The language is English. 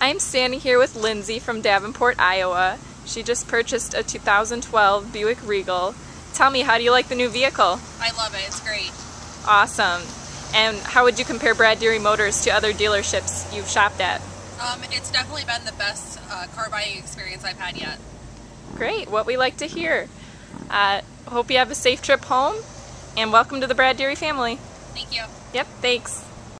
I'm standing here with Lindsey from Davenport, Iowa. She just purchased a 2012 Buick Regal. Tell me, how do you like the new vehicle? I love it. It's great. Awesome. And how would you compare Brad Deery Motors to other dealerships you've shopped at? Um, it's definitely been the best uh, car buying experience I've had yet. Great, what we like to hear. Uh, hope you have a safe trip home, and welcome to the Brad Deery family. Thank you. Yep, thanks.